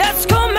Let's go.